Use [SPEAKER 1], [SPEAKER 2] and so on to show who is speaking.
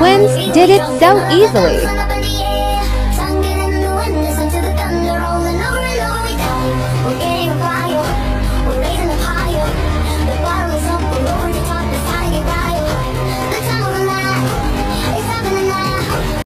[SPEAKER 1] twins did it so easily.